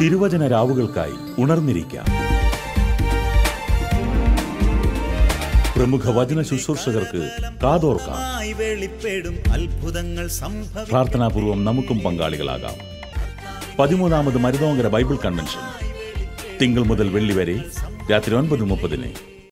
തിരുവചന രാവുകൾക്കായി ഉണർന്നിരിക്കാം. പ്രമുഖ വചന ശുശ്രൂഷകർക്ക് കാതോർക്കാം. അത്ഭുതങ്ങൾ പ്രാർത്ഥനാപൂർവം നമുക്കും പങ്കാളികളാകാം. പതിമൂന്നാമത് മരുതോങ്കര ബൈബിൾ കൺവെൻഷൻ. തിങ്കൾ മുതൽ വെള്ളി വരെ രാത്രി ഒൻപത് മുപ്പതിന്